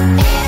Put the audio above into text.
Hey.